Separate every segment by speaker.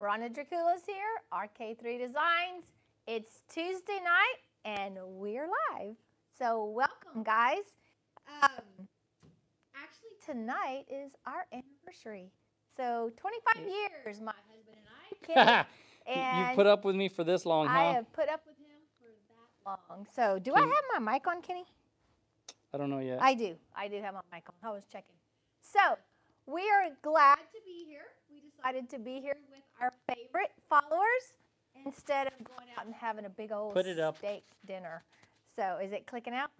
Speaker 1: Rhonda Dracoulis here, RK3 Designs. It's Tuesday night and we're live. So welcome guys. Um, actually tonight is our anniversary. So 25 years, my husband and I, Kenny,
Speaker 2: you put up with me for this long, huh?
Speaker 1: I have put up with him for that long. So do I have my mic on, Kenny?
Speaker 2: I don't know yet.
Speaker 1: I do. I do have my mic on. I was checking. So we are glad to be here. We decided to be here with our favorite followers instead of going out and having a big old
Speaker 2: Put it up.
Speaker 1: steak dinner. So is it clicking out?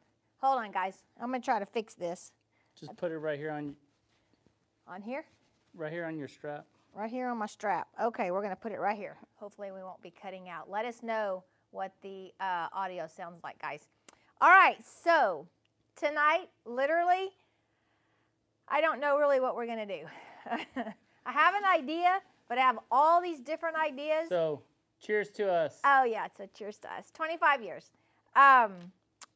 Speaker 1: Hold on, guys. I'm gonna try to fix this
Speaker 2: Just put it right here on
Speaker 1: on here,
Speaker 2: right here on your strap.
Speaker 1: right here on my strap. Okay, we're gonna put it right here. Hopefully we won't be cutting out. Let us know what the uh, audio sounds like, guys. All right, so tonight, literally, I don't know really what we're gonna do. I have an idea, but I have all these different ideas.
Speaker 2: So, cheers to us.
Speaker 1: Oh yeah, so cheers to us. 25 years. Um,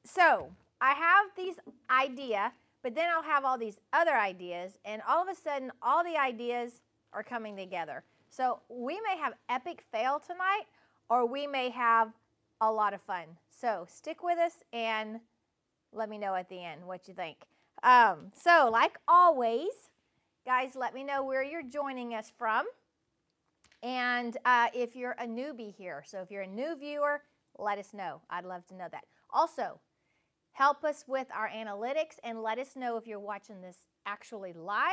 Speaker 1: so I have these idea, but then I'll have all these other ideas, and all of a sudden, all the ideas are coming together. So we may have epic fail tonight, or we may have a lot of fun. So stick with us and let me know at the end what you think. Um, so like always, guys, let me know where you're joining us from. And uh, if you're a newbie here, so if you're a new viewer, let us know. I'd love to know that. Also, help us with our analytics and let us know if you're watching this actually live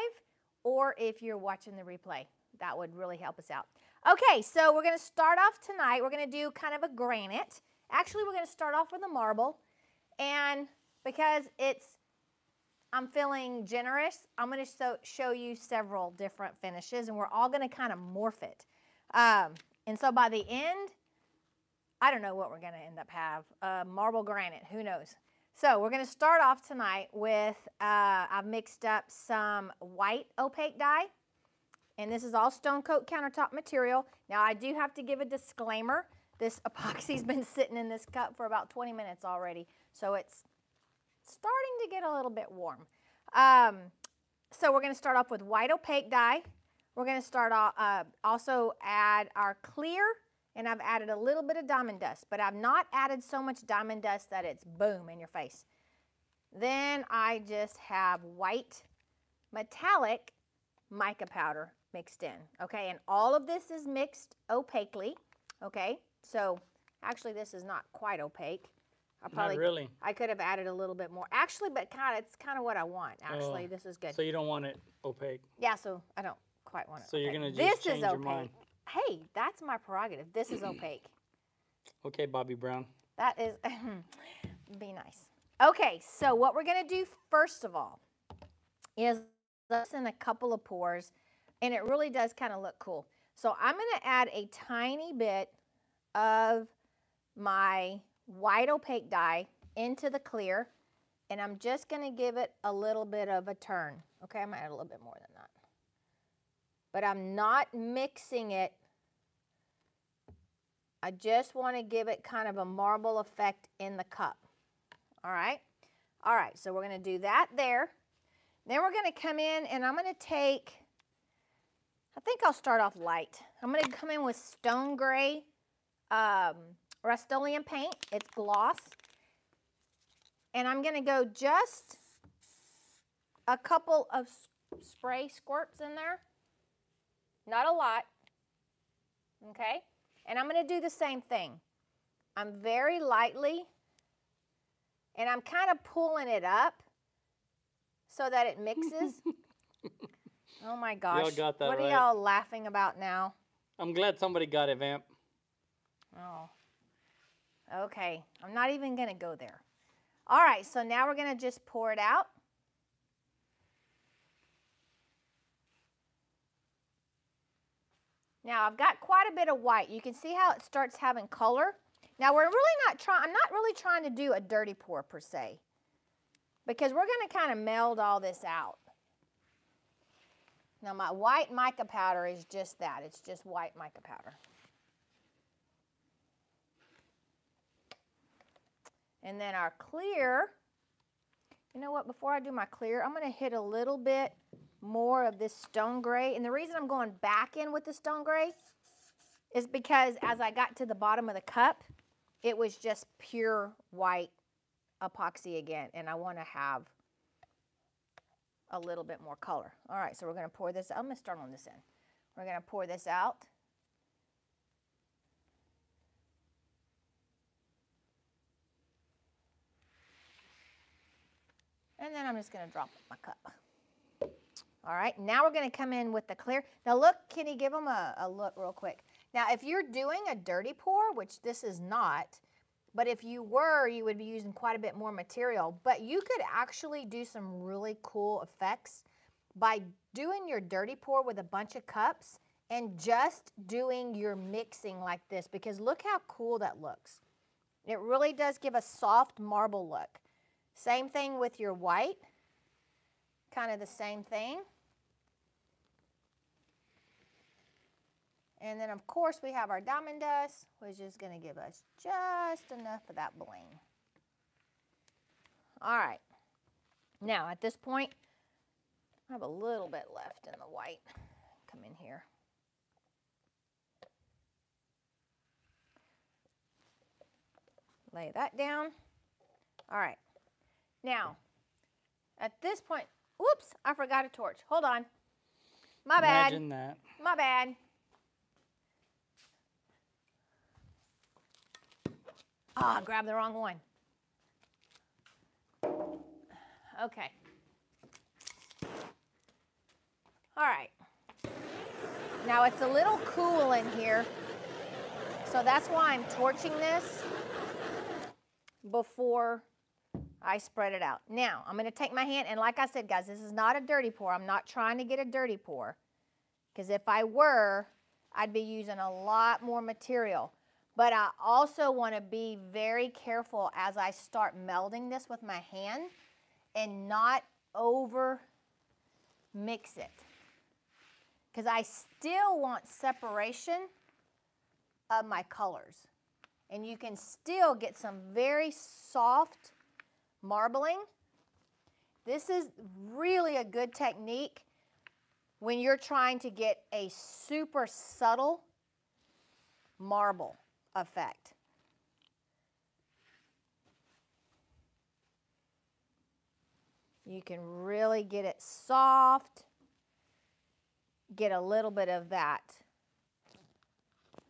Speaker 1: or if you're watching the replay. That would really help us out. Okay, so we're going to start off tonight. We're going to do kind of a granite. Actually, we're going to start off with a marble. And because it's I'm feeling generous. I'm going to show, show you several different finishes, and we're all going to kind of morph it. Um, and so by the end, I don't know what we're going to end up have. Uh, marble granite, who knows? So we're going to start off tonight with, uh, I've mixed up some white opaque dye, and this is all Stone Coat countertop material. Now I do have to give a disclaimer. This epoxy's been sitting in this cup for about 20 minutes already, so it's starting to get a little bit warm. Um, so we're going to start off with white opaque dye. We're going to start off, uh, also add our clear, and I've added a little bit of diamond dust, but I've not added so much diamond dust that it's boom in your face. Then I just have white metallic mica powder mixed in, okay? And all of this is mixed opaquely, okay? So actually this is not quite opaque. I
Speaker 2: Not really.
Speaker 1: I could have added a little bit more. Actually, but kind of, it's kind of what I want. Oh. Actually,
Speaker 2: Oh,
Speaker 1: this is good.
Speaker 2: So you don't want it opaque.
Speaker 1: yeah, so I don't quite want it.
Speaker 2: So you're gonna just
Speaker 1: This
Speaker 2: change
Speaker 1: is
Speaker 2: your
Speaker 1: opaque.
Speaker 2: mind.
Speaker 1: Hey, that's my prerogative. This is opaque.
Speaker 2: Okay, Bobby Brown.
Speaker 1: That is, be nice. Okay, so what we're gonna do first of all is let's in a couple of pours, and it really does kind of look cool. So I'm gonna add a tiny bit of my white opaque dye into the clear, and I'm just gonna give it a little bit of a turn. Okay, I might add a little bit more than that. But I'm not mixing it I just want to give it kind of a marble effect in the cup. All right? All right, so we're going to do that there. Then we're going to come in and I'm going to take, I think I'll start off light. I'm going to come in with stone gray um, Rust-Oleum paint. It's gloss. And I'm going to go just a couple of spray squirts in there. Not a lot. Okay? And I'm going to do the same thing. I'm very lightly, and I'm kind of pulling it up so that it mixes. oh my gosh.
Speaker 2: got that
Speaker 1: what are
Speaker 2: right.
Speaker 1: y'all laughing about now?
Speaker 2: I'm glad somebody got it, Vamp.
Speaker 1: Oh. Okay. I'm not even going to go there. All right, so now we're going to just pour it out. Now I've got quite a bit of white. You can see how it starts having color. Now we're really not trying, I'm not really trying to do a dirty pour per se because we're going to kind of meld all this out. Now my white mica powder is just that. It's just white mica powder. And then our clear, you know what, before I do my clear, I'm going to hit a little bit more of this stone gray. And the reason I'm going back in with the stone gray is because as I got to the bottom of the cup, it was just pure white epoxy again. And I want to have a little bit more color. All right, so we're going to pour this. I'm going to start on this end. We're going to pour this out. And then I'm just going to drop my cup. All right, now we're going to come in with the clear. Now look, Kenny, give them a, a look real quick. Now, if you're doing a dirty pour, which this is not, but if you were, you would be using quite a bit more material. But you could actually do some really cool effects by doing your dirty pour with a bunch of cups and just doing your mixing like this because look how cool that looks. It really does give a soft marble look. Same thing with your white, kind of the same thing. And then of course we have our diamond dust, which is going to give us just enough of that bling. All right. Now at this point, I have a little bit left in the white. Come in here. Lay that down. All right. Now, at this point, whoops, I forgot a torch. Hold on. My bad.
Speaker 2: Imagine that.
Speaker 1: My bad. Ah, oh, grabbed the wrong one. Okay. All right. Now it's a little cool in here, so that's why I'm torching this before I spread it out. Now, I'm going to take my hand, and like I said, guys, this is not a dirty pour. I'm not trying to get a dirty pour, because if I were, I'd be using a lot more material. But I also want to be very careful as I start melding this with my hand and not over mix it. Because I still want separation of my colors. And you can still get some very soft marbling. This is really a good technique when you're trying to get a super subtle marble effect. You can really get it soft, get a little bit of that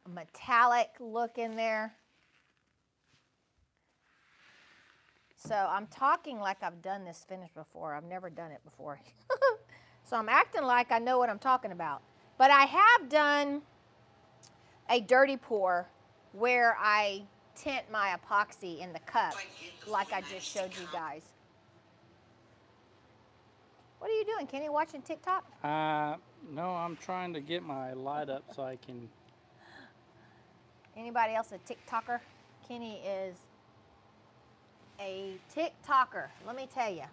Speaker 1: metallic look in there. So I'm talking like I've done this finish before. I've never done it before. so I'm acting like I know what I'm talking about. But I have done a dirty pour where I tint my epoxy in the cup like I just showed you guys. What are you doing, Kenny? Watching TikTok?
Speaker 2: Uh, no, I'm trying to get my light up so I can.
Speaker 1: Anybody else a TikToker? Kenny is a TikToker, let me tell you.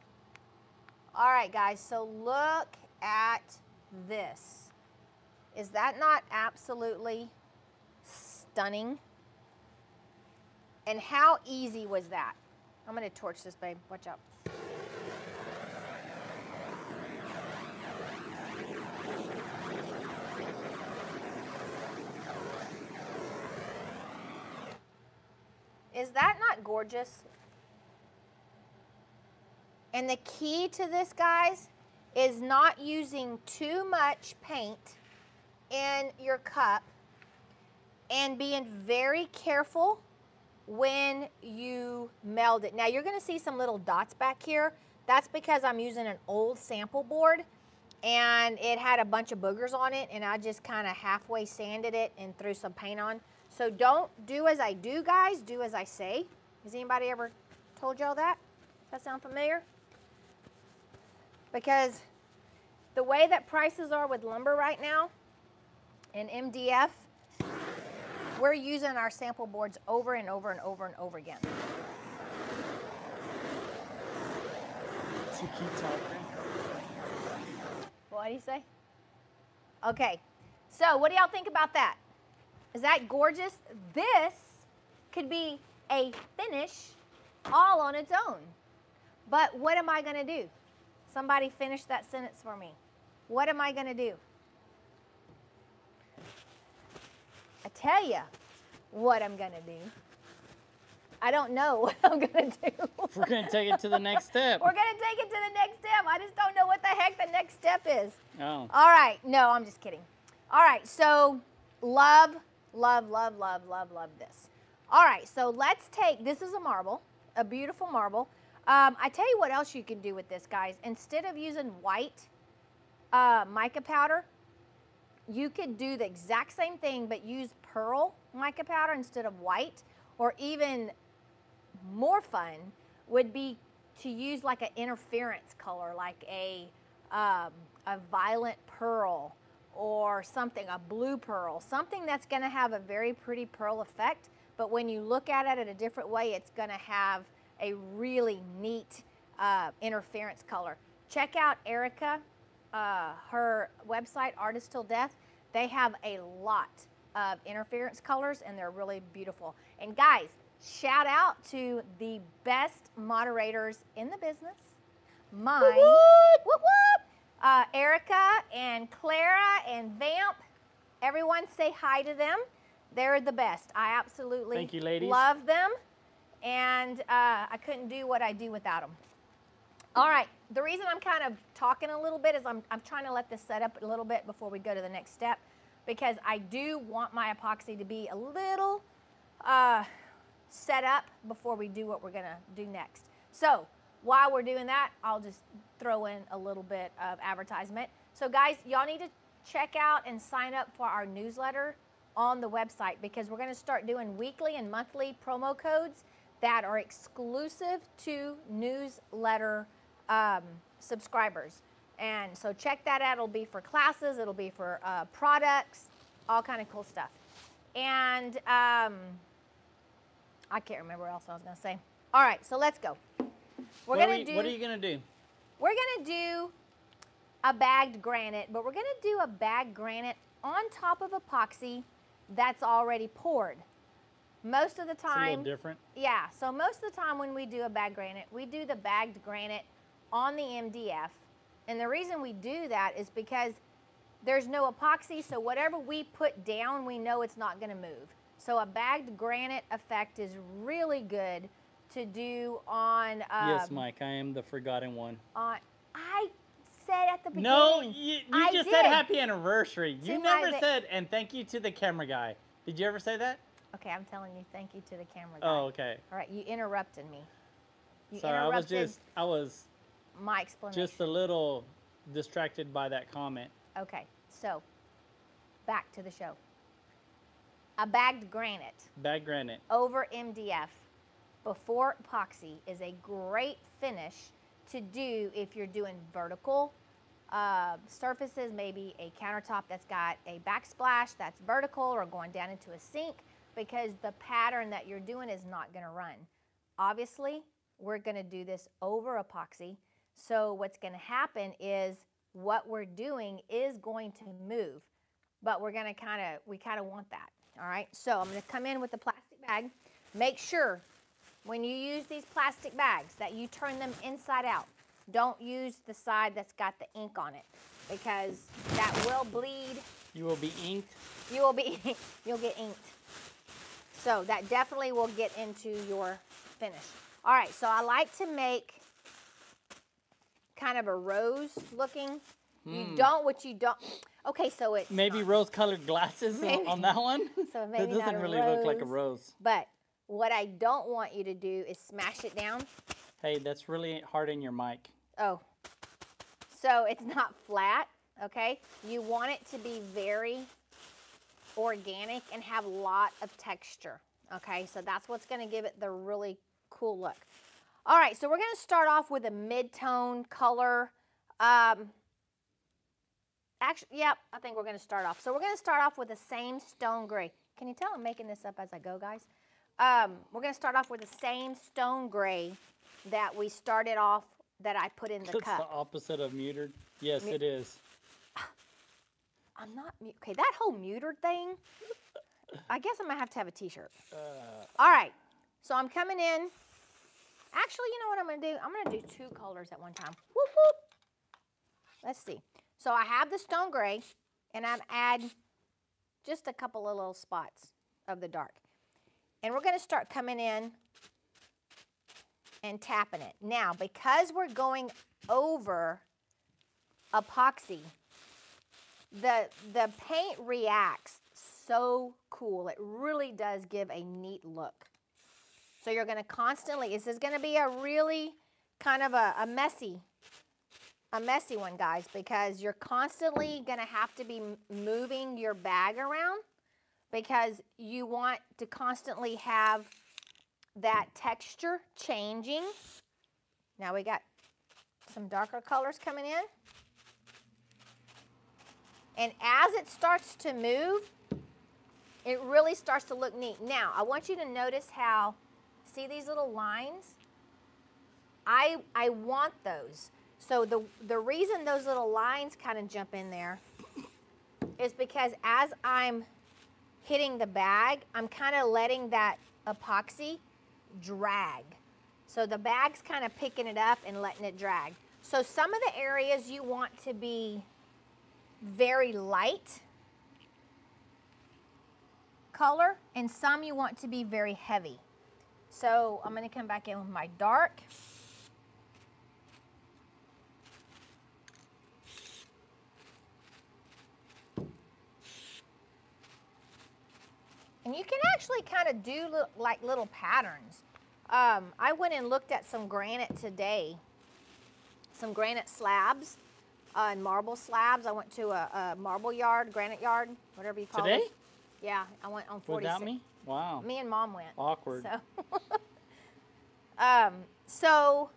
Speaker 1: All right, guys, so look at this. Is that not absolutely stunning? And how easy was that? I'm to torch this, babe. Watch out. Is that not gorgeous? And the key to this, guys, is not using too much paint in your cup and being very careful when you meld it. Now you're gonna see some little dots back here. That's because I'm using an old sample board and it had a bunch of boogers on it and I just kind of halfway sanded it and threw some paint on. So don't do as I do, guys, do as I say. Has anybody ever told y'all that? Does that sound familiar? Because the way that prices are with lumber right now and MDF, we're using our sample boards over and over and over and over again.
Speaker 2: To keep talking.
Speaker 1: What do you say? Okay, so what do y'all think about that? Is that gorgeous? This could be a finish all on its own. But what am I going to do? Somebody finish that sentence for me. What am I going to do? I tell you what I'm gonna do. I don't know what I'm gonna do.
Speaker 2: We're gonna take it to the next step.
Speaker 1: We're gonna take it to the next step. I just don't know what the heck the next step is.
Speaker 2: Oh.
Speaker 1: All right. No, I'm just kidding. All right. So love, love, love, love, love, love this. All right. So let's take this is a marble, a beautiful marble. Um, I tell you what else you can do with this, guys. Instead of using white uh, mica powder, you could do the exact same thing, but use pearl mica powder instead of white, or even more fun would be to use like an interference color, like a um, a violet pearl or something, a blue pearl, something that's going to have a very pretty pearl effect. But when you look at it in a different way, it's going to have a really neat uh, interference color. Check out Erica, uh, her website, Artist Till Death. They have a lot of interference colors and they're really beautiful. And guys, shout out to the best moderators in the business. Mine, whoop, whoop, uh, Erica and Clara and Vamp. Everyone say hi to them. They're the best. I absolutely
Speaker 2: Thank you, ladies.
Speaker 1: love them. And uh, I couldn't do what I do without them. All right. The reason I'm kind of talking a little bit is I'm, I'm trying to let this set up a little bit before we go to the next step because I do want my epoxy to be a little uh, set up before we do what we're going to do next. So while we're doing that, I'll just throw in a little bit of advertisement. So guys, y'all need to check out and sign up for our newsletter on the website because we're going to start doing weekly and monthly promo codes that are exclusive to newsletter um, subscribers. And so check that out. It'll be for classes, it'll be for uh, products, all kind of cool stuff. And um, I can't remember what else I was going to say. All right, so let's go. We're
Speaker 2: what, are
Speaker 1: going to do
Speaker 2: what are you gonna do?
Speaker 1: we're going to do a bagged granite, but we're going to do a bagged granite on top of epoxy that's already poured. Most of the
Speaker 2: It's a little
Speaker 1: time,
Speaker 2: different.
Speaker 1: yeah, so most of the time when we do a bagged granite, we do the bagged granite on the MDF. And the reason we do that is because there's no epoxy, so whatever we put down, we know it's not going to move. So a bagged granite effect is really good to do on. Um,
Speaker 2: yes, Mike. I am the forgotten one.
Speaker 1: On I said at the beginning.
Speaker 2: No, you, you
Speaker 1: I
Speaker 2: just
Speaker 1: did.
Speaker 2: said happy anniversary. You never said and thank you to the camera guy. Did you ever say that?
Speaker 1: Okay, I'm telling you, thank you to the camera guy.
Speaker 2: Oh, okay.
Speaker 1: All right, you interrupted me. You
Speaker 2: Sorry, I was just I was
Speaker 1: my explanation.
Speaker 2: just a little distracted by that comment.
Speaker 1: Okay, so back to the show. A bagged granite
Speaker 2: Bagged granite.
Speaker 1: over MDF before epoxy is a great finish to do if you're doing vertical uh, surfaces, maybe a countertop that's got a backsplash that's vertical or going down into a sink because the pattern that you're doing is not going to run. Obviously, we're going to do this over epoxy. So what's going to happen is what we're doing is going to move, but we're going to kind of, we kind of want that. All right, so I'm going to come in with the plastic bag. Make sure when you use these plastic bags that you turn them inside out. Don't use the side that's got the ink on it because that will bleed.
Speaker 2: You will be inked.
Speaker 1: You will be, you'll get inked. So that definitely will get into your finish. All right, so I like to make kind of a rose looking. You hmm. don't, what you don't. Okay, so it's
Speaker 2: Maybe
Speaker 1: not-
Speaker 2: rose-colored glasses on-
Speaker 1: Maybe.
Speaker 2: on that one.
Speaker 1: So maybe not
Speaker 2: doesn't really look like a
Speaker 1: rose.
Speaker 2: rose.
Speaker 1: But what I don't want you to do is smash it down.
Speaker 2: Hey, that's really hard in your mic.
Speaker 1: Oh, so it's not flat, okay? You want it to be very organic and have a lot of texture, okay? So that's what's gonna give it the really cool look. All right, so we're gonna start off with a mid-tone color. Um, actually, yep, I think we're gonna start off. So we're gonna start off with the same stone gray. Can you tell I'm making this up as I go, guys? Um, we're gonna start off with the same stone gray that we started off that I put in the cup.
Speaker 2: That's the opposite of muted. Yes, it is.
Speaker 1: I'm not mu- okay. That whole muted thing. I guess I'm gonna have to have a T-shirt.
Speaker 2: Uh,
Speaker 1: All right. So I'm coming in. Actually, you know what I'm gonna do? I'm gonna do two colors at one time. Whoop whoop. Let's see. So I have the stone gray, and I'm add just a couple of little spots of the dark. And we're going to start coming in and tapping it. Now, because we're going over epoxy, the, the paint reacts so cool. It really does give a neat look. So you're going to constantly, this is going to be a really kind of a, a messy, a messy one, guys, because you're constantly going to have to be moving your bag around because you want to constantly have that texture changing. Now we got some darker colors coming in. And as it starts to move, it really starts to look neat. Now, I want you to notice how, see these little lines? I, I want those. So the, the reason those little lines kind of jump in there is because as I'm hitting the bag, I'm kind of letting that epoxy drag. So the bag's kind of picking it up and letting it drag. So some of the areas you want to be very light color and some you want to be very heavy. So I'm going to come back in with my dark. And you can actually kind of do li like little patterns. Um, I went and looked at some granite today, some granite slabs uh, and marble slabs. I went to a, a, marble yard, granite yard, whatever you call it.
Speaker 2: Today?
Speaker 1: Yeah, I went on 46.
Speaker 2: Without me? Wow.
Speaker 1: Me and mom went.
Speaker 2: Awkward.
Speaker 1: So, um, so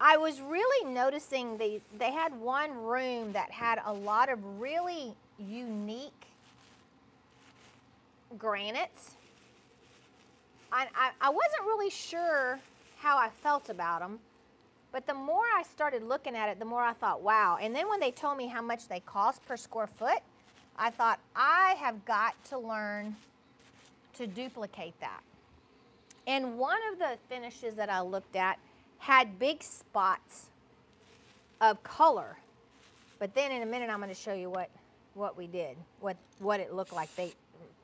Speaker 1: I was really noticing they they had one room that had a lot of really unique granites. I, I, I wasn't really sure how I felt about them, but the more I started looking at it, the more I thought, wow. And then when they told me how much they cost per square foot, I thought, I have got to learn to duplicate that. And one of the finishes that I looked at had big spots of color. But then in a minute, I'm going to show you what, what we did, what, what it looked like. They,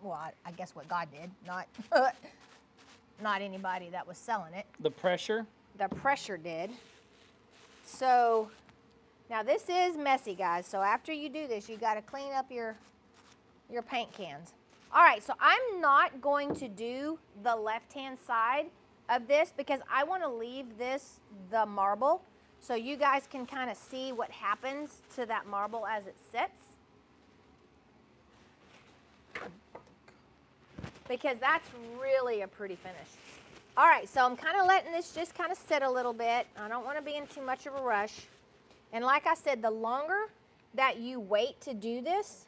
Speaker 1: well, I, I guess what God did, not, not anybody that was selling it.
Speaker 2: The pressure?
Speaker 1: The pressure did. So now this is messy, guys. So after you do this, you got to clean up your, your paint cans. All right, so I'm not going to do the left-hand side of this because I want to leave this the marble so you guys can kind of see what happens to that marble as it sits. Because that's really a pretty finish. All right, so I'm kind of letting this just kind of sit a little bit. I don't want to be in too much of a rush. And like I said, the longer that you wait to do this,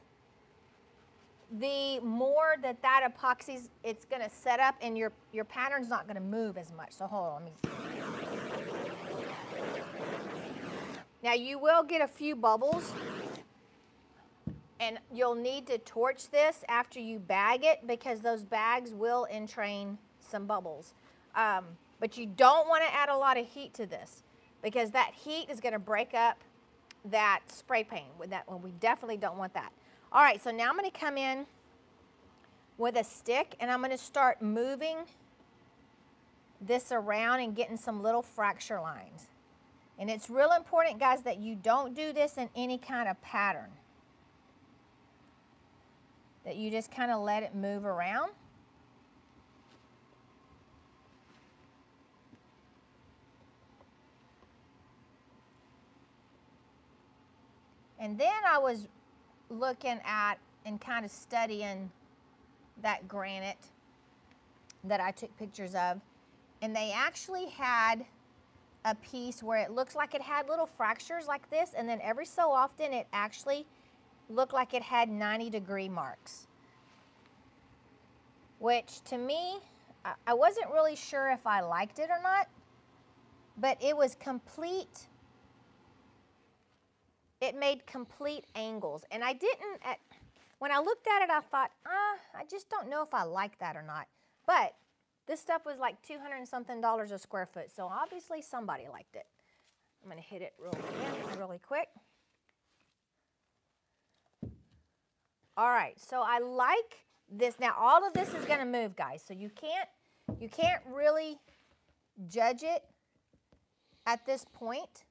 Speaker 1: the more that that epoxy's, it's going to set up and your, your pattern's not going to move as much. So hold on. Now you will get a few bubbles and you'll need to torch this after you bag it because those bags will entrain some bubbles. Um, but you don't want to add a lot of heat to this because that heat is going to break up that spray paint. With that, well, we definitely don't want that. All right, so now I'm going to come in with a stick and I'm going to start moving this around and getting some little fracture lines. And it's real important, guys, that you don't do this in any kind of pattern that you just kind of let it move around. And then I was looking at and kind of studying that granite that I took pictures of. And they actually had a piece where it looks like it had little fractures like this. And then every so often it actually looked like it had 90 degree marks. Which to me, I wasn't really sure if I liked it or not, but it was complete, it made complete angles. And I didn't, at, when I looked at it, I thought, ah, I just don't know if I like that or not. But this stuff was like 200 and something dollars a square foot, so obviously somebody liked it. I'm gonna hit it real, really quick. All right, so I like this. Now all of this is gonna move, guys. So you can't, you can't really judge it at this point.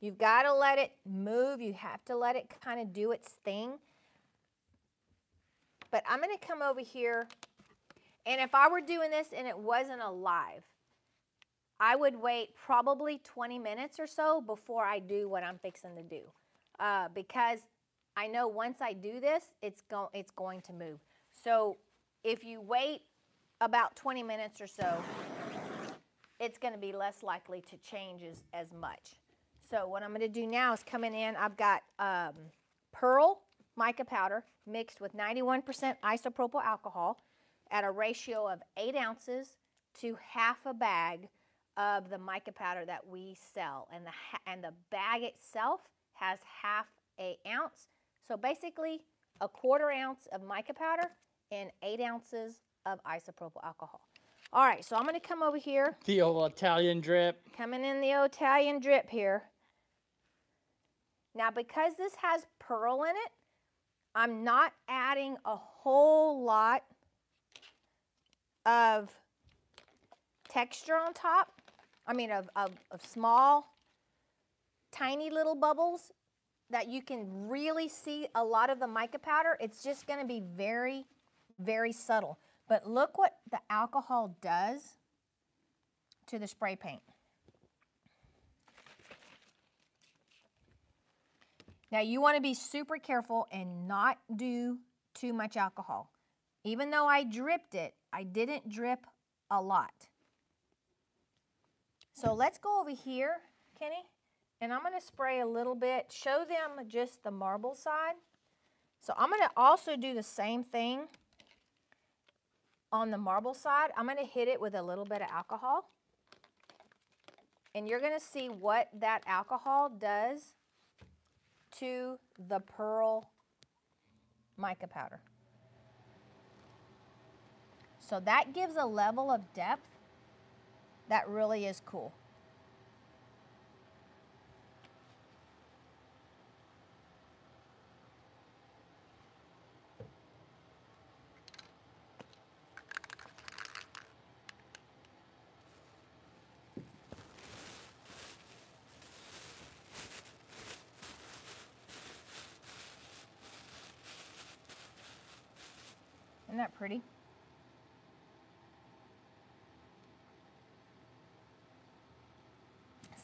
Speaker 1: You've got to let it move. You have to let it kind of do its thing. But I'm going to come over here. And if I were doing this and it wasn't alive, I would wait probably 20 minutes or so before I do what I'm fixing to do. Uh, because I know once I do this, it's, go it's going to move. So if you wait about 20 minutes or so, it's going to be less likely to change as, as much. So what I'm going to do now is coming in, I've got um, pearl mica powder mixed with 91% isopropyl alcohol at a ratio of 8 ounces to half a bag of the mica powder that we sell. And the, and the bag itself has half a ounce. So basically a quarter ounce of mica powder and 8 ounces of isopropyl alcohol. All right, so I'm going to come over here.
Speaker 2: The old Italian drip.
Speaker 1: Coming in the old Italian drip here. Now, because this has pearl in it, I'm not adding a whole lot of texture on top. I mean, of, of, of small, tiny little bubbles that you can really see a lot of the mica powder. It's just going to be very, very subtle. But look what the alcohol does to the spray paint. Now you want to be super careful and not do too much alcohol. Even though I dripped it, I didn't drip a lot. So let's go over here, Kenny, and I'm going to spray a little bit, show them just the marble side. So I'm going to also do the same thing on the marble side. I'm going to hit it with a little bit of alcohol. And you're going to see what that alcohol does to the pearl mica powder. So that gives a level of depth that really is cool. Isn't that pretty?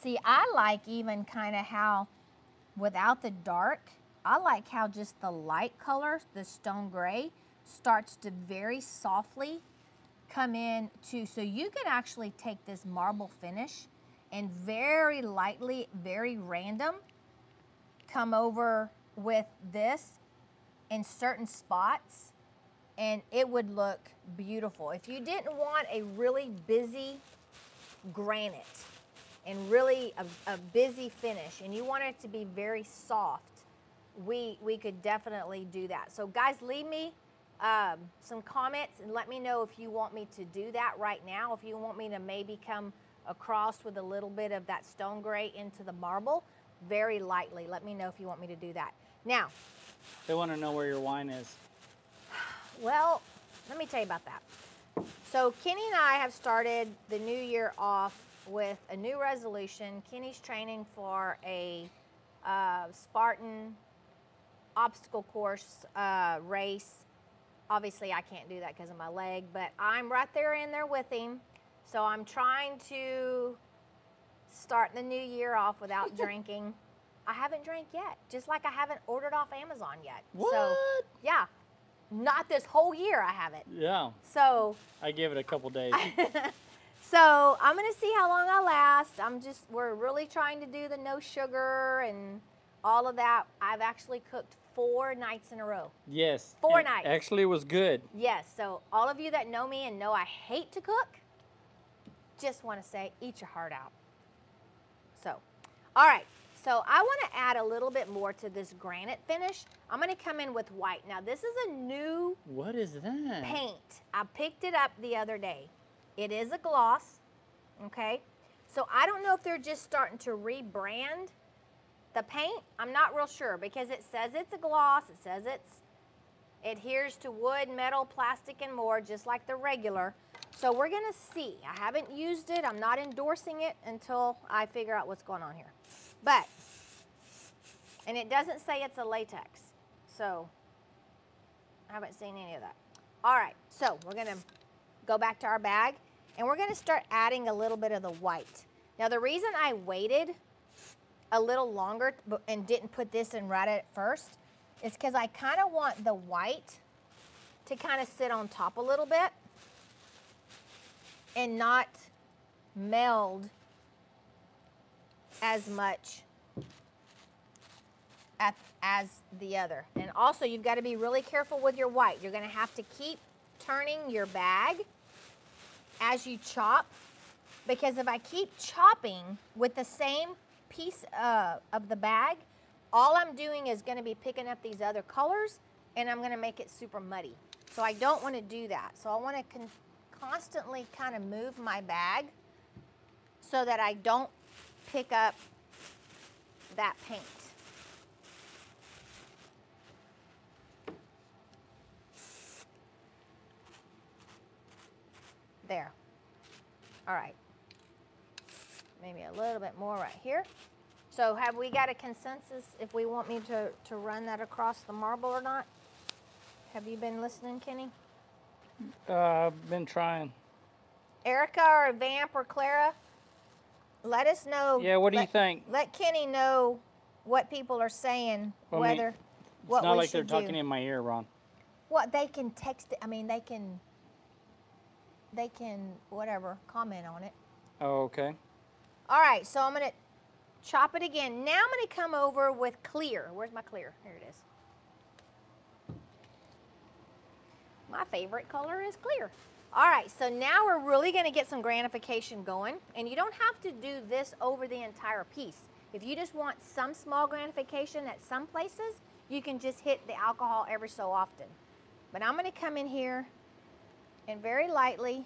Speaker 1: See, I like even kind of how, without the dark, I like how just the light color, the stone gray, starts to very softly come in too. So you can actually take this marble finish and very lightly, very random, come over with this in certain spots and it would look beautiful. If you didn't want a really busy granite and really a, a busy finish and you want it to be very soft, we, we could definitely do that. So guys, leave me um, some comments and let me know if you want me to do that right now. If you want me to maybe come across with a little bit of that stone gray into the marble, very lightly. Let me know if you want me to do that. Now.
Speaker 2: They want to know where your wine is.
Speaker 1: Well, let me tell you about that. So Kenny and I have started the new year off with a new resolution. Kenny's training for a uh, Spartan obstacle course uh, race. Obviously, I can't do that because of my leg, but I'm right there in there with him. So I'm trying to start the new year off without drinking. I haven't drank yet, just like I haven't ordered off Amazon yet.
Speaker 2: What?
Speaker 1: So, yeah, not this whole year I have it.
Speaker 2: Yeah.
Speaker 1: So
Speaker 2: I give it a couple days.
Speaker 1: so I'm gonna see how long I last. I'm just we're really trying to do the no sugar and all of that. I've actually cooked four nights in a row.
Speaker 2: Yes.
Speaker 1: Four nights.
Speaker 2: Actually was good.
Speaker 1: Yes. So all of you that know me and know I hate to cook, just want to say eat your heart out. So, all right. So I want to add a little bit more to this granite finish. I'm going to come in with white. Now this is a new
Speaker 2: What is that?
Speaker 1: paint. I picked it up the other day. It is a gloss, okay? So I don't know if they're just starting to rebrand The paint, I'm not real sure because it says it's a gloss. It says it's adheres to wood, metal, plastic, and more, just like the regular. So we're gonna see. I haven't used it. I'm not endorsing it until I figure out what's going on here. But, and it doesn't say it's a latex. So, I haven't seen any of that. All right, so we're gonna go back to our bag and we're gonna start adding a little bit of the white. Now the reason I waited a little longer and didn't put this in right at first is because I kind of want the white to kind of sit on top a little bit and not meld as much at, as the other. And also you've got to be really careful with your white. You're going to have to keep turning your bag as you chop because if I keep chopping with the same piece uh, of the bag, all I'm doing is going to be picking up these other colors and I'm going to make it super muddy. So I don't want to do that. So I want to constantly kind of move my bag so that I don't pick up that paint. There. All right. Maybe a little bit more right here. So have we got a consensus if we want me to, to run that across the marble or not? Have you been listening, Kenny?
Speaker 2: Uh, I've been trying.
Speaker 1: Erica or Vamp or Clara, let us know.
Speaker 2: Yeah, what do
Speaker 1: let,
Speaker 2: you think?
Speaker 1: Let Kenny know what people are saying,
Speaker 2: Well,
Speaker 1: whether
Speaker 2: I mean,
Speaker 1: what
Speaker 2: it's not
Speaker 1: we
Speaker 2: like they're talking
Speaker 1: do.
Speaker 2: in my ear, Ron.
Speaker 1: What they can text it. I mean, they can. They can whatever comment on it.
Speaker 2: Oh, okay.
Speaker 1: All right, so I'm gonna chop it again. Now I'm gonna come over with clear. Where's my clear? Here it is. My favorite color is clear. All right, so now we're really gonna get some granification going, and you don't have to do this over the entire piece. If you just want some small granification at some places, you can just hit the alcohol every so often. But I'm gonna come in here and very lightly,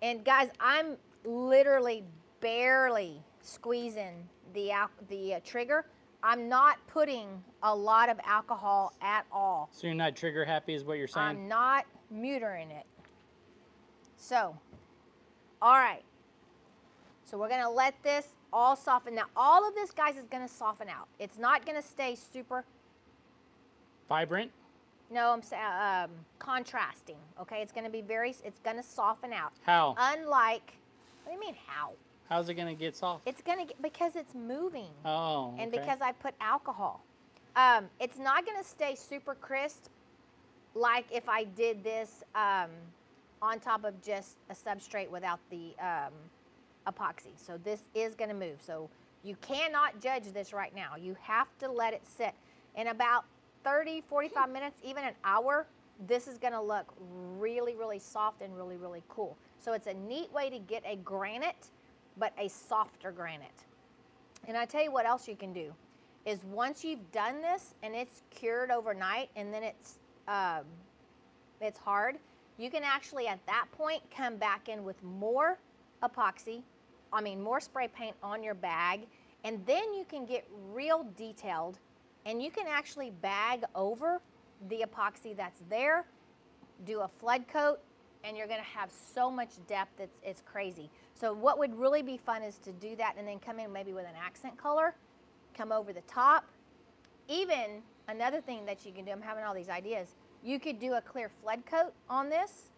Speaker 1: and guys, I'm literally barely squeezing the, the uh, trigger. I'm not putting a lot of alcohol at all.
Speaker 2: So you're not trigger happy, is what you're saying?
Speaker 1: I'm not mutering it. So, all right. So we're gonna let this all soften. Now, all of this, guys, is gonna soften out. It's not gonna stay super,
Speaker 2: Vibrant.
Speaker 1: no, I'm saying um, contrasting. Okay, it's gonna be very, it's gonna soften out.
Speaker 2: How?
Speaker 1: Unlike, what do you mean how?
Speaker 2: How's it gonna get soft?
Speaker 1: It's gonna get because it's moving.
Speaker 2: oh,
Speaker 1: and because I put alcohol. Um, it's not going to stay super crisp like if I did this um, on top of just a substrate without the um, epoxy. So this is going to move. So you cannot judge this right now. You have to let it sit. In about 30, 45 minutes, even an hour, this is going to look really, really soft and really, really cool. So it's a neat way to get a granite, but a softer granite. And I tell you what else you can do is once you've done this and it's cured overnight and then it's um, it's hard, you can actually at that point come back in with more epoxy, I mean more spray paint on your bag, and then you can get real detailed and you can actually bag over the epoxy that's there, do a flood coat, and you're gonna have so much depth, it's, it's crazy. So what would really be fun is to do that and then come in maybe with an accent color, come over the top. Even another thing that you can do, I'm having all these ideas, you could do a clear flood coat on this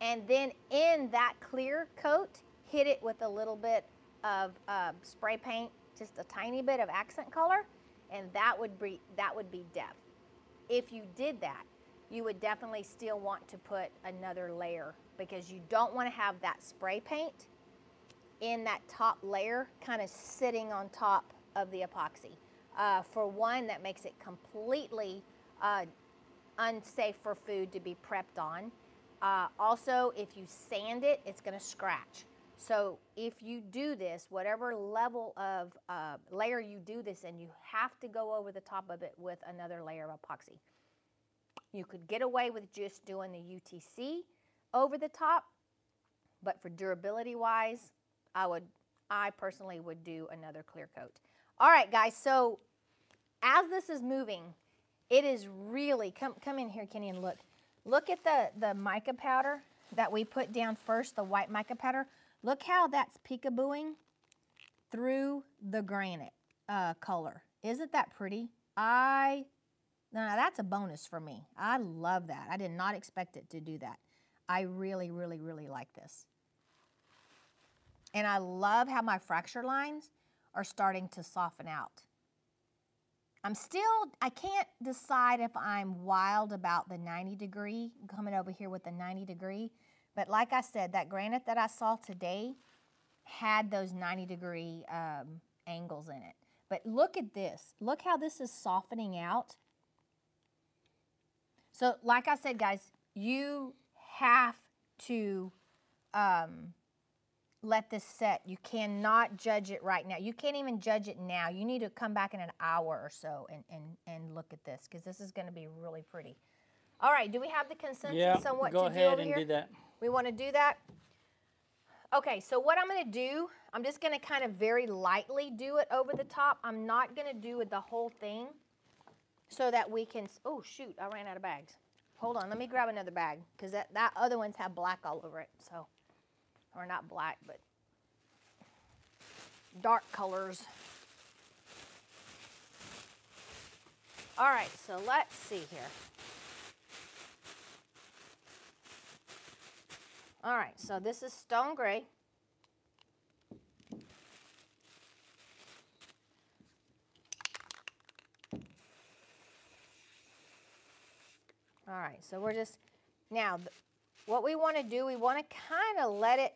Speaker 1: and then in that clear coat, hit it with a little bit of uh, spray paint, just a tiny bit of accent color, and that would be, that would be depth. If you did that, you would definitely still want to put another layer because you don't want to have that spray paint in that top layer kind of sitting on top of the epoxy. Uh, for one, that makes it completely uh, unsafe for food to be prepped on. Uh, also, if you sand it, it's going to scratch. So if you do this, whatever level of uh, layer you do this in, you have to go over the top of it with another layer of epoxy. You could get away with just doing the UTC over the top, but for durability wise, I would I personally would do another clear coat. All right, guys, so as this is moving, it is really, come, come in here, Kenny, and look. Look at the, the mica powder that we put down first, the white mica powder. Look how that's peekabooing through the granite uh, color. Isn't that pretty? I, now that's a bonus for me. I love that. I did not expect it to do that. I really, really, really like this. And I love how my fracture lines are starting to soften out. I'm still, I can't decide if I'm wild about the 90 degree, coming over here with the 90 degree. But like I said, that granite that I saw today had those 90 degree um, angles in it. But look at this. Look how this is softening out. So like I said, guys, you have to um, let this set. You cannot judge it right now. You can't even judge it now. You need to come back in an hour or so and, and, and look at this because this is going to be really pretty. All right, do we have the consensus
Speaker 2: Yeah,
Speaker 1: on what to do over here?
Speaker 2: go ahead and do that.
Speaker 1: We want to do that? Okay, so what I'm going to do, I'm just going to kind of very lightly do it over the top. I'm not going to do it the whole thing so that we can, oh shoot, I ran out of bags. Hold on, let me grab another bag because that, that other ones have black all over it, so, or not black, but dark colors. All right, so let's see here. All right, so this is stone gray. All right, so we're just, now, what we want to do, we want to kind of let it,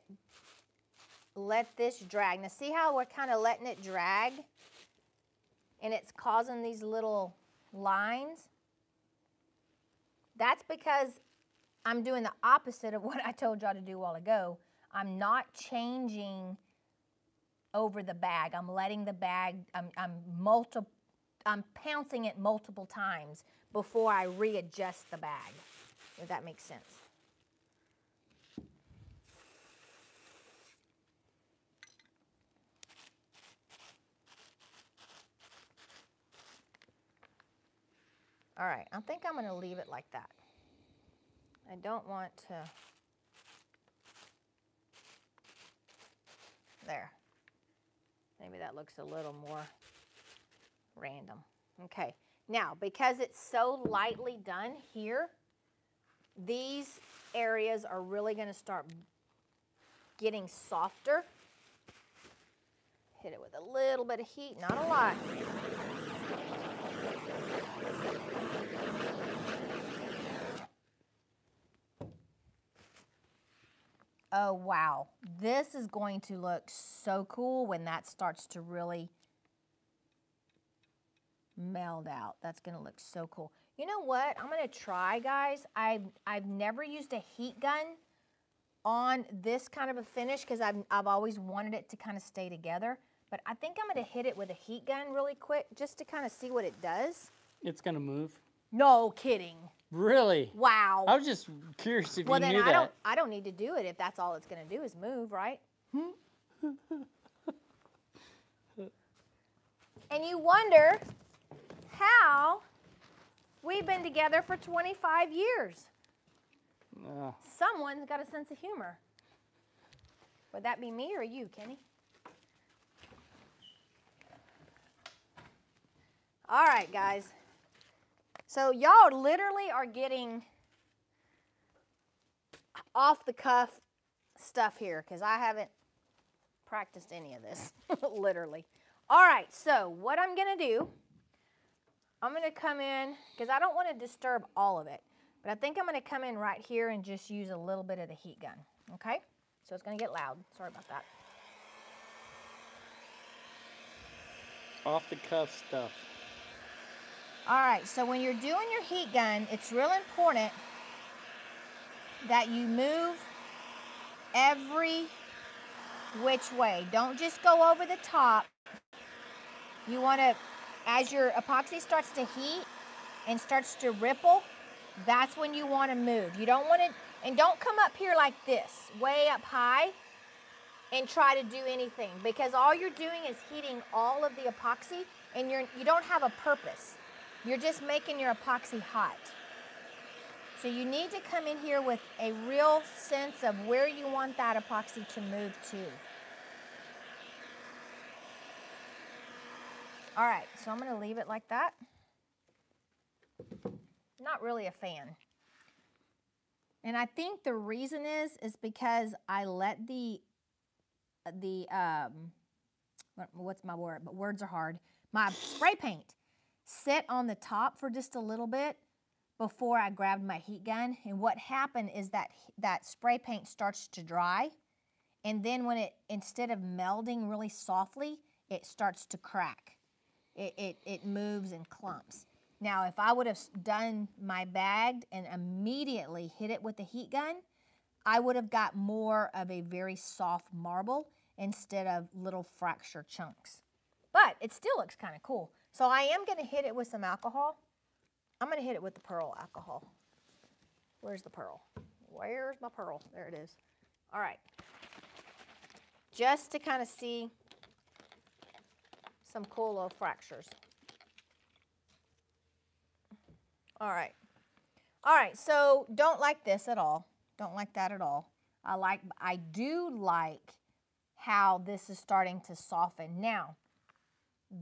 Speaker 1: let this drag. Now, see how we're kind of letting it drag? And it's causing these little lines? That's because I'm doing the opposite of what I told y'all to do a while ago. I'm not changing over the bag. I'm letting the bag, I'm, I'm multi, I'm pouncing it multiple times before I readjust the bag, if that makes sense. All right, I think I'm gonna leave it like that. I don't want to, there. Maybe that looks a little more random. Okay, now because it's so lightly done here, these areas are really gonna start getting softer. Hit it with a little bit of heat, not a lot. Oh, wow. This is going to look so cool when that starts to really meld out. That's going to look so cool. You know what? I'm going to try, guys. I've, I've never used a heat gun on this kind of a finish because I've, I've always wanted it to kind of stay together. But I think I'm going to hit it with a heat gun really quick just to kind of see what it does.
Speaker 2: It's gonna move.
Speaker 1: No kidding.
Speaker 2: Really?
Speaker 1: Wow.
Speaker 2: I was just curious if
Speaker 1: Well,
Speaker 2: you
Speaker 1: then
Speaker 2: knew
Speaker 1: I
Speaker 2: that.
Speaker 1: don't. I don't need to do it if that's all it's going to do is move, right? and you wonder how we've been together for 25 years.
Speaker 2: Uh,
Speaker 1: Someone's got a sense of humor. Would that be me or you, Kenny? All right, guys. So y'all literally are getting off the cuff stuff here because I haven't practiced any of this, literally. All right, so what I'm gonna do, I'm gonna come in because I don't want to disturb all of it, but I think I'm gonna come in right here and just use a little bit of the heat gun. Okay, so it's gonna get loud. Sorry about that.
Speaker 2: off the cuff stuff.
Speaker 1: All right, so when you're doing your heat gun, it's real important that you move every which way. Don't just go over the top. You want to, as your epoxy starts to heat and starts to ripple, that's when you want to move. You don't want to, and don't come up here like this, way up high. and try to do anything because all you're doing is heating all of the epoxy and you're, you don't have a purpose. You're just making your epoxy hot. So you need to come in here with a real sense of where you want that epoxy to move to. All right, so I'm gonna leave it like that. Not really a fan. And I think the reason is, is because I let the, the, um, what's my word, but words are hard, my spray paint sit on the top for just a little bit before I grabbed my heat gun. And what happened is that that spray paint starts to dry. And then when it, instead of melding really softly, it starts to crack. It, it, it moves and clumps. Now, if I would have done my bagged and immediately hit it with the heat gun, I would have got more of a very soft marble instead of little fracture chunks. But it still looks kind of cool. So I am going to hit it with some alcohol. I'm going to hit it with the pearl alcohol. Where's the pearl? Where's my pearl? There it is. All right. Just to kind of see some cool little fractures. All right. All right, so don't like this at all. Don't like that at all. I like, I do like how this is starting to soften. Now,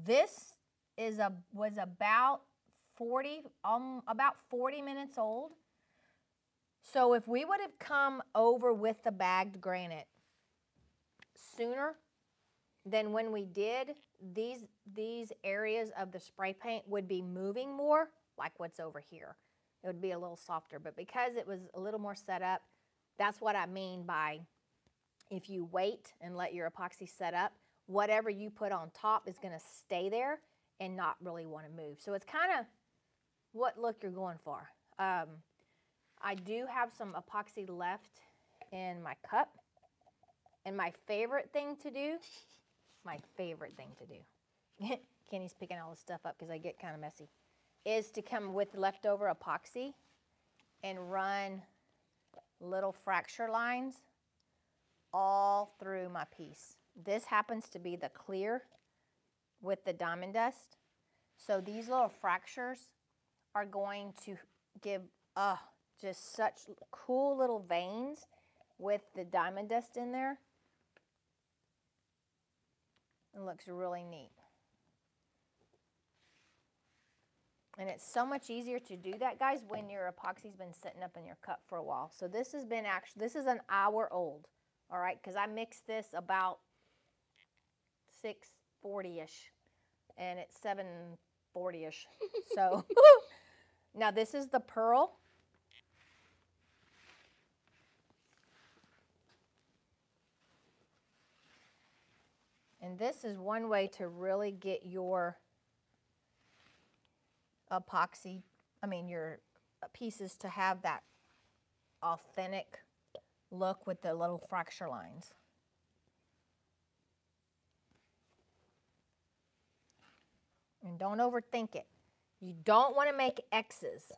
Speaker 1: this is a, was about 40, um, about 40 minutes old. So if we would have come over with the bagged granite sooner than when we did, these, these areas of the spray paint would be moving more like what's over here. It would be a little softer, but because it was a little more set up, that's what I mean by if you wait and let your epoxy set up, whatever you put on top is gonna stay there and not really wanna move. So it's kind of what look you're going for. Um, I do have some epoxy left in my cup. And my favorite thing to do, my favorite thing to do, Kenny's picking all the stuff up because I get kind of messy is to come with leftover epoxy and run little fracture lines all through my piece. This happens to be the clear with the diamond dust. So these little fractures are going to give uh, just such cool little veins with the diamond dust in there. It looks really neat. And it's so much easier to do that, guys, when your epoxy's been sitting up in your cup for a while. So this has been actually, this is an hour old, all right, because I mixed this about 640-ish, and it's 740-ish. so now this is the pearl. And this is one way to really get your epoxy, I mean your pieces to have that authentic look with the little fracture lines. And don't overthink it. You don't want to make X's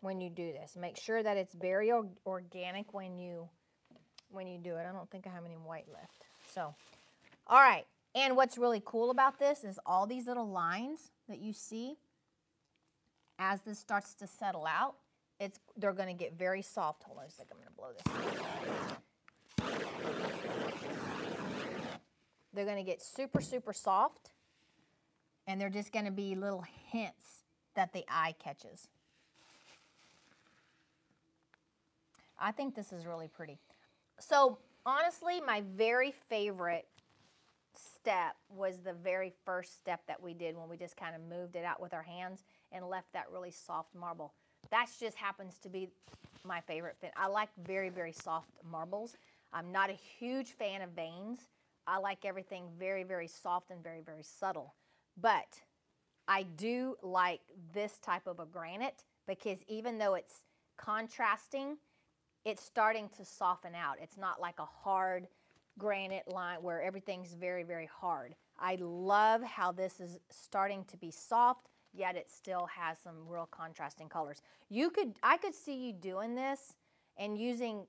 Speaker 1: when you do this. Make sure that it's very organic when you when you do it. I don't think I have any white left. So, all right. And what's really cool about this is all these little lines that you see as this starts to settle out, it's they're going to get very soft. Hold on a second, I'm going to blow this. They're going to get super, super soft, and they're just going to be little hints that the eye catches. I think this is really pretty. So honestly, my very favorite step was the very first step that we did when we just kind of moved it out with our hands and left that really soft marble. That just happens to be my favorite fit. I like very, very soft marbles. I'm not a huge fan of veins. I like everything very, very soft and very, very subtle. But I do like this type of a granite because even though it's contrasting, it's starting to soften out. It's not like a hard granite line where everything's very, very hard. I love how this is starting to be soft yet it still has some real contrasting colors. You could, I could see you doing this and using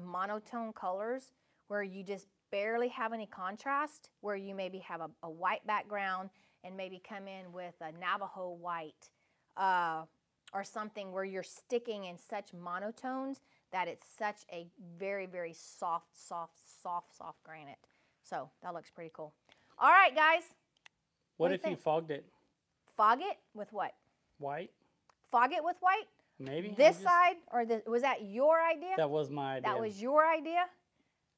Speaker 1: monotone colors where you just barely have any contrast, where you maybe have a, a white background and maybe come in with a Navajo white uh, or something where you're sticking in such monotones that it's such a very, very soft, soft, soft, soft granite. So that looks pretty cool. All right, guys,
Speaker 2: What
Speaker 1: you
Speaker 2: if you
Speaker 1: think?
Speaker 2: fogged it
Speaker 1: fog it with what?
Speaker 2: white?
Speaker 1: Fog it with white?
Speaker 2: Maybe.
Speaker 1: This
Speaker 2: just-
Speaker 1: side, or the, was that your idea?
Speaker 2: That was my idea.
Speaker 1: That was your idea?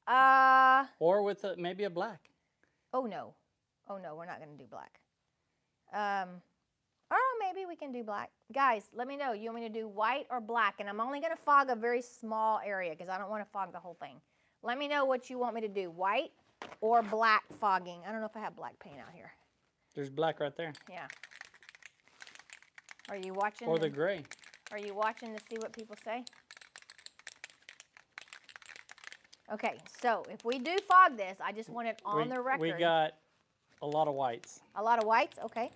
Speaker 1: Uh,
Speaker 2: Or with a, maybe a black.
Speaker 1: oh no. Oh no, we're not going to do black. Um, oh, maybe we can do black. Guys, let me know. You want me to do white or black? And I'm only going to fog a very small area because I don't want to fog the whole thing. Let me know what you want me to do, white or black fogging. I don't know if I have black paint out here.
Speaker 2: There's black right there.
Speaker 1: Yeah. Are you watching?
Speaker 2: Or the
Speaker 1: the-
Speaker 2: gray.
Speaker 1: Are you watching to see what people say? Okay, so if we do fog this, I just want it on
Speaker 2: we,
Speaker 1: the record.
Speaker 2: We got a lot of whites.
Speaker 1: a lot of whites. Okay.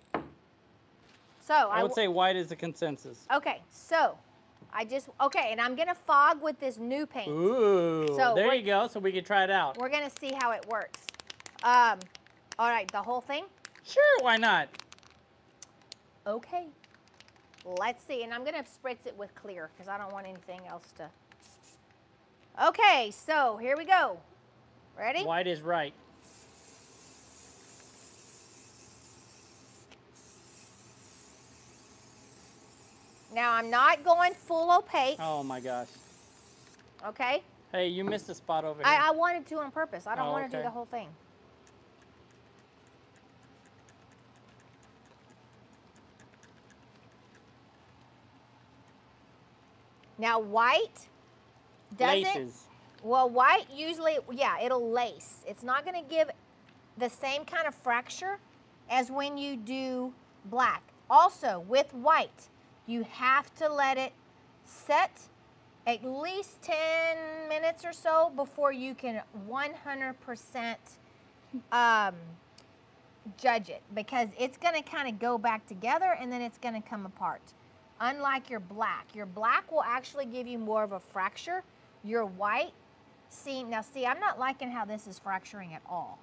Speaker 1: So
Speaker 2: I
Speaker 1: I
Speaker 2: would say white is the consensus.
Speaker 1: okay. So I just okay, and I'm gonna fog with this new paint.
Speaker 2: Ooh.
Speaker 1: So
Speaker 2: there you go. So we can try it out.
Speaker 1: We're gonna see how it works. Um, all right, the whole thing.
Speaker 2: Sure, why not?
Speaker 1: Okay. Let's see, and I'm gonna spritz it with clear because I don't want anything else to. Okay, so here we go. Ready?
Speaker 2: White is right.
Speaker 1: Now I'm not going full opaque.
Speaker 2: Oh my gosh.
Speaker 1: Okay.
Speaker 2: Hey, you missed a spot over here.
Speaker 1: I, I wanted to on purpose. I don't
Speaker 2: Oh,
Speaker 1: want to do the whole thing. Now white doesn't.
Speaker 2: Laces.
Speaker 1: Well, white usually, yeah, it'll lace. It's not going to give the same kind of fracture as when you do black. Also, with white, you have to let it set at least 10 minutes or so before you can 100% um, judge it because it's going to kind of go back together and then it's going to come apart. Unlike your black, your black will actually give you more of a fracture. Your white, see, now see, I'm not liking how this is fracturing at all.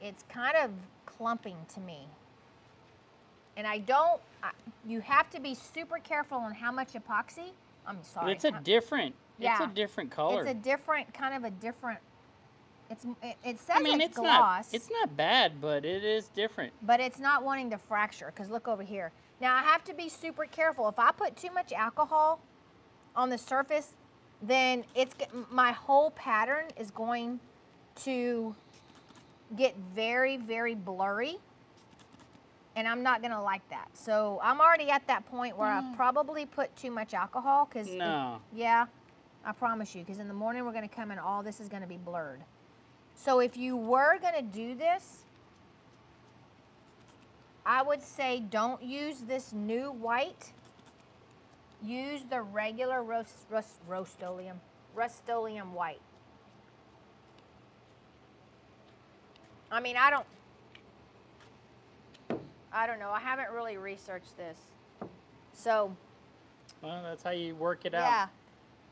Speaker 1: It's kind of clumping to me. And I don't, I, you have to be super careful on how much epoxy. I'm
Speaker 2: But
Speaker 1: sorry.
Speaker 2: it's a different. It's
Speaker 1: Yeah.
Speaker 2: a different color.
Speaker 1: it's a different, kind of a different, it's, it, it says
Speaker 2: I mean,
Speaker 1: it's,
Speaker 2: it's
Speaker 1: gloss.
Speaker 2: not. It's not bad, but it is different.
Speaker 1: but it's not wanting to fracture because look over here. Now I have to be super careful. If I put too much alcohol on the surface, then it's my whole pattern is going to get very, very blurry. And I'm not gonna like that. So I'm already at that point where I mm. probably put too much alcohol because
Speaker 2: No.
Speaker 1: yeah, I promise you. Because in the morning we're gonna come and all this is gonna be blurred. So if you were gonna do this, I would say don't use this new white. Use the regular roast, rust, rostoleum, Rust-Oleum white. I mean, I don't, I don't know. I haven't really researched this. So,
Speaker 2: Well, that's how you work it
Speaker 1: yeah.
Speaker 2: out. Yeah.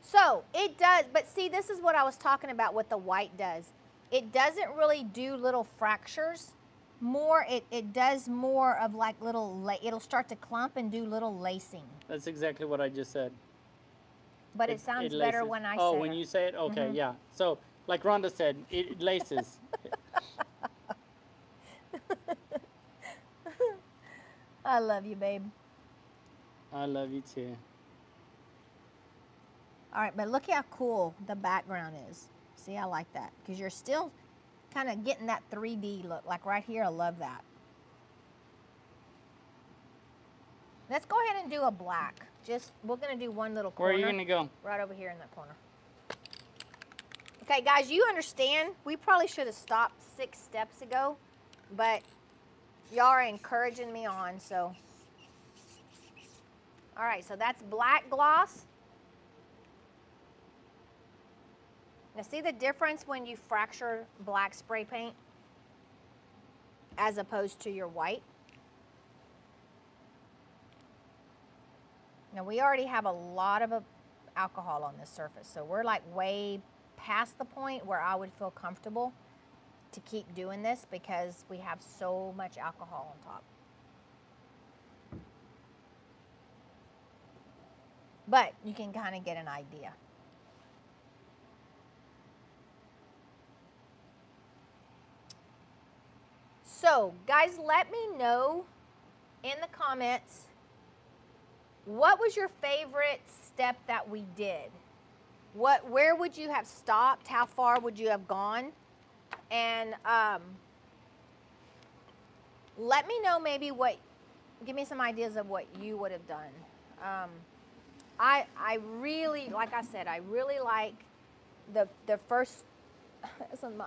Speaker 1: So it does, but see, this is what I was talking about. What the white does, it doesn't really do little fractures. More, it, it does more of like little. It'll start to clump and do little lacing.
Speaker 2: That's exactly what I just said.
Speaker 1: But it, sounds better when I
Speaker 2: Oh,
Speaker 1: say
Speaker 2: when
Speaker 1: it.
Speaker 2: Oh, when you say it? Okay,
Speaker 1: Mhm.
Speaker 2: yeah. So, like Rhonda said, it, it laces.
Speaker 1: I love you, babe.
Speaker 2: I love you too.
Speaker 1: All right, but look how cool the background is. See, I like that because you're still kind of getting that 3D look. Like right here, I love that. Let's go ahead and do a black. Just we're gonna do one little
Speaker 2: Where
Speaker 1: corner.
Speaker 2: are you going to go?
Speaker 1: right over here in that corner. Okay, guys, you understand? We probably should have stopped six steps ago, but y'all are encouraging me on, so. All right, so that's black gloss. Now, see the difference when you fracture black spray paint as opposed to your white? Now, we already have a lot of uh, alcohol on this surface, so we're like way past the point where I would feel comfortable to keep doing this because we have so much alcohol on top. But you can kind of get an idea. So, guys, let me know in the comments what was your favorite step that we did? What, where would you have stopped? How far would you have gone? And um, let me know maybe what, give me some ideas of what you would have done. Um, I, I really, like I said, I really like the, the first, my,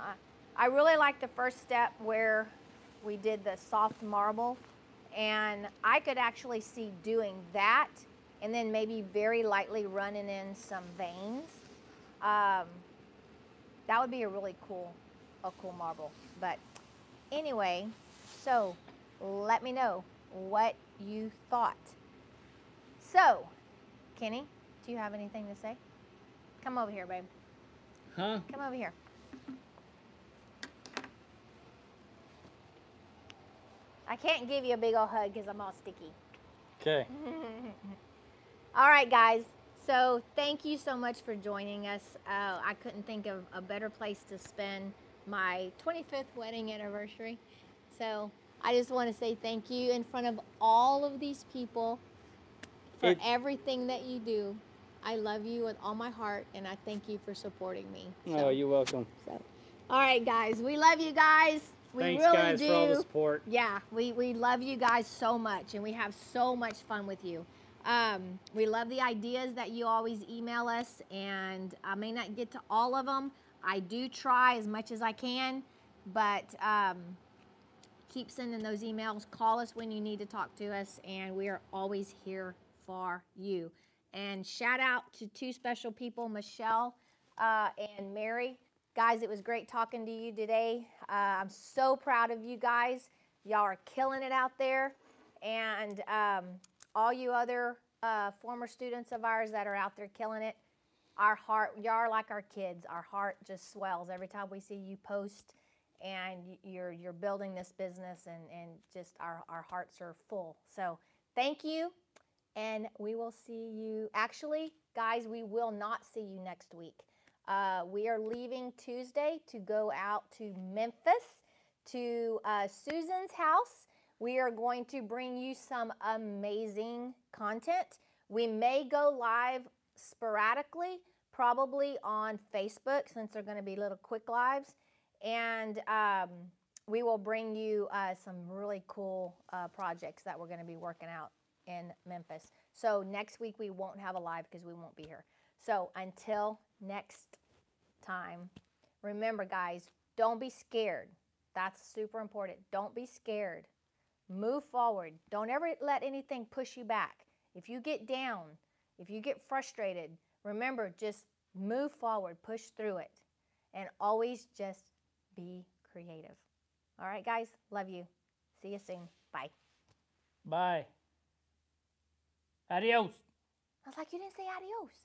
Speaker 1: I really like the first step where we did the soft marble and I could actually see doing that and then maybe very lightly running in some veins. Um, that would be a really cool, a cool marble. But anyway, so let me know what you thought. So, Kenny, do you have anything to say? Come over here, babe.
Speaker 2: Huh?
Speaker 1: Come over here. I can't give you a big old hug because I'm all sticky.
Speaker 2: Okay.
Speaker 1: All right, guys. So thank you so much for joining us. Uh, I couldn't think of a better place to spend my 25th wedding anniversary. So I just want to say thank you in front of all of these people for
Speaker 2: It-
Speaker 1: everything that you do. I love you with all my heart, and I thank you for supporting me.
Speaker 2: Oh,
Speaker 1: So-
Speaker 2: you're welcome.
Speaker 1: so, all right, guys, we love you guys. We
Speaker 2: Thanks,
Speaker 1: really
Speaker 2: guys,
Speaker 1: do.
Speaker 2: for all the support.
Speaker 1: Yeah, we, we love you guys so much, and we have so much fun with you. Um, we love the ideas that you always email us, and I may not get to all of them. I do try as much as I can, but um, keep sending those emails. Call us when you need to talk to us, and we are always here for you. And shout out to two special people, Michelle uh, and Mary. Guys, it was great talking to you today. Uh, I'm so proud of you guys. Y'all are killing it out there. And um, all you other uh, former students of ours that are out there killing it, our heart, y'all are like our kids. Our heart just swells every time we see you post and you're, you're building this business, and, and just our, our hearts are full. So thank you. And we will see you. Actually, guys, we will not see you next week. Uh, we are leaving Tuesday to go out to Memphis to uh, Susan's house. We are going to bring you some amazing content. We may go live sporadically, probably on Facebook, since they're going to be little quick lives. And um, we will bring you uh, some really cool uh, projects that we're going to be working out in Memphis. So next week we won't have a live because we won't be here. So until next time, remember, guys, don't be scared. That's super important. Don't be scared. Move forward. Don't ever let anything push you back. If you get down, if you get frustrated, remember just move forward, push through it, and always just be creative. All right, guys, love you. See you soon. Bye.
Speaker 2: Bye. Adios.
Speaker 1: I was like, you didn't say adios.